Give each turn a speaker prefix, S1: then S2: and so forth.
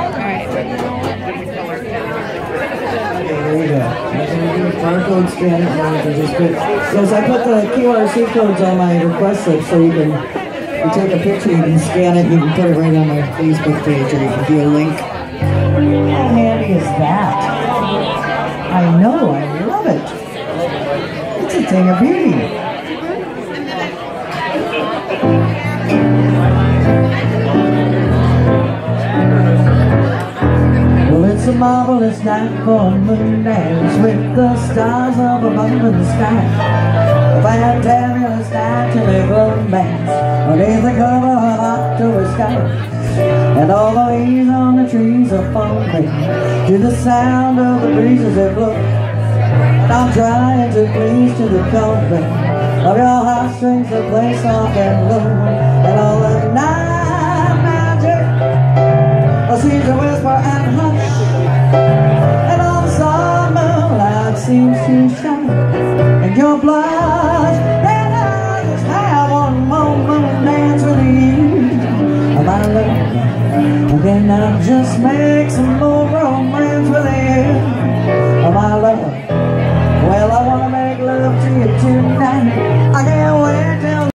S1: Alright.
S2: You go. Barcode you can just put, because I put the QRC codes on my request slip so you can, you take a picture, you can scan it, you can put it right on my Facebook page, or you can do a link. How handy is that? I know, I love it. It's a thing of beauty. A marvelous night for a moon dance with the stars above in the sky. A fantabulous night to make romance underneath the cover of October sky. And all the leaves on the trees are falling to the sound of the breezes that blow. And I'm trying to please to the comfort of your heartstrings that play soft and low. and your blood And I just one moment with my love And then I'll just make some more romance with you. My love Well, I wanna make love to you tonight.